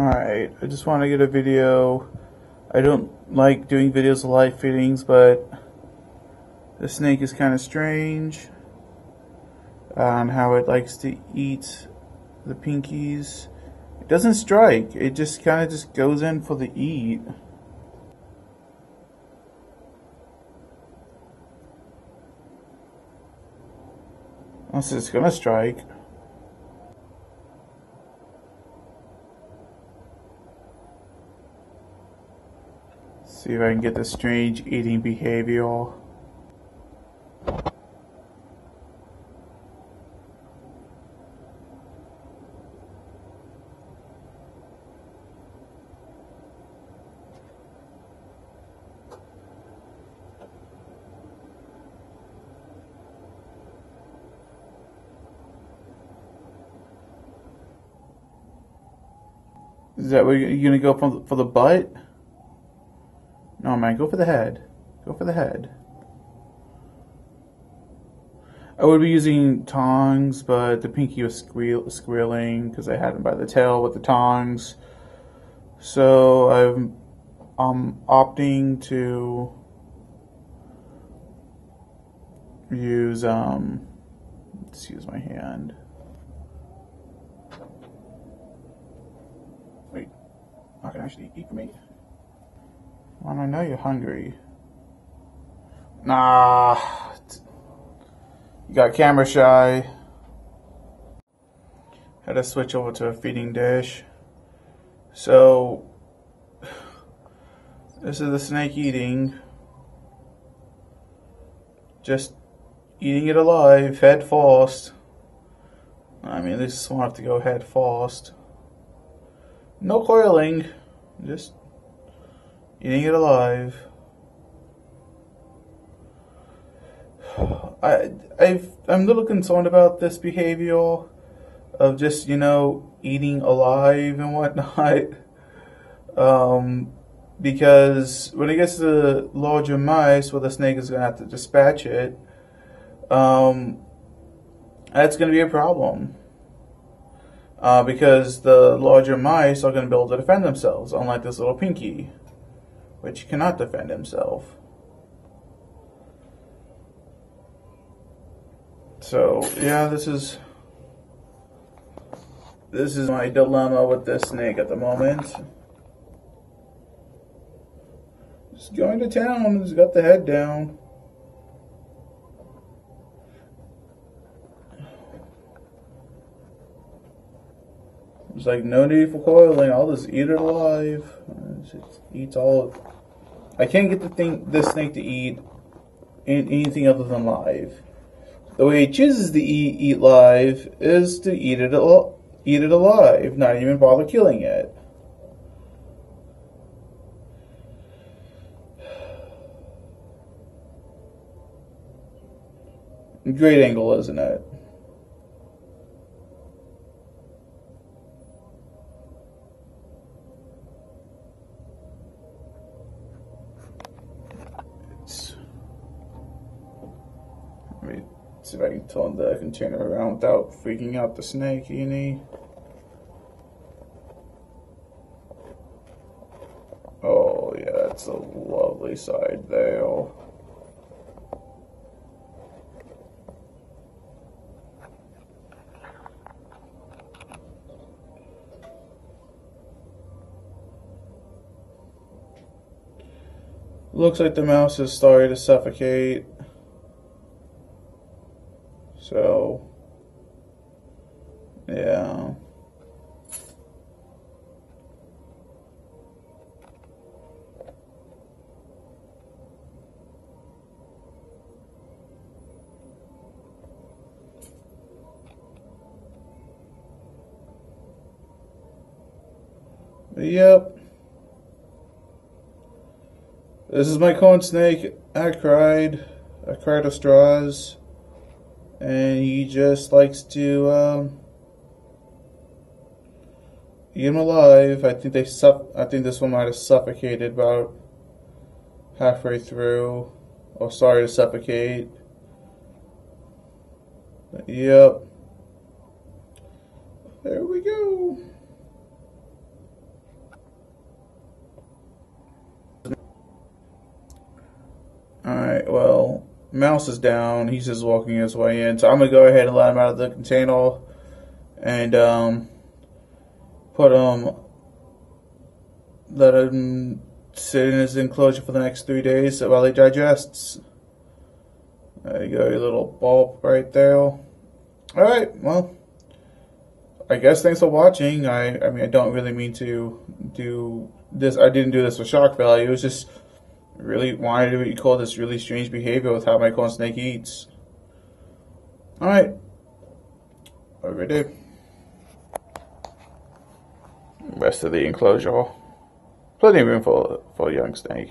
Alright, I just want to get a video. I don't like doing videos of live feedings, but the snake is kind of strange on how it likes to eat the pinkies. It doesn't strike, it just kind of just goes in for the eat. Unless it's gonna strike. See if I can get the strange eating behavior. Is that where you're gonna go for for the butt? No, man, go for the head. Go for the head. I would be using tongs, but the pinky was squeal squealing because I had him by the tail with the tongs. So I'm I'm opting to use um. Let's use my hand. Wait, I can actually eat meat. Well, I know you're hungry. Nah. You got camera shy. Had to switch over to a feeding dish. So, this is the snake eating. Just eating it alive, head first. I mean, this one have to go head first. No coiling, just eating it alive. I i am a little concerned about this behavior of just you know eating alive and whatnot. Um, because when it gets to the larger mice, well, the snake is to have to dispatch it. Um, that's going to be a problem. Uh, because the larger mice are going to be able to defend themselves, unlike this little pinky which cannot defend himself. So, yeah, this is this is my dilemma with this snake at the moment. Just going to town, he's got the head down. It's like no need for coiling. I'll just eat it alive. It eats all. I can't get the thing, this snake to eat anything other than live. The way it chooses to eat, eat live is to eat it eat it alive, not even bother killing it. Great angle, isn't it? See if I can turn the container around without freaking out the snake any. Oh yeah, that's a lovely side there. Looks like the mouse is starting to suffocate. So, yeah. Yep. This is my corn snake. I cried. Acridostrasz and he just likes to um, eat him alive. I think they suff I think this one might have suffocated about halfway through. Oh, sorry to suffocate. Yep. There we go. Alright, well, Mouse is down. He's just walking his way in. So I'm going to go ahead and let him out of the container and um, put him, let him sit in his enclosure for the next three days while he digests. There you go, your little bulb right there. Alright, well, I guess thanks for watching. I, I mean, I don't really mean to do this. I didn't do this for shock value. It was just really to what you call this really strange behavior with how my corn snake eats. Alright. Great day. Rest of the enclosure. Plenty of room for, for young snake.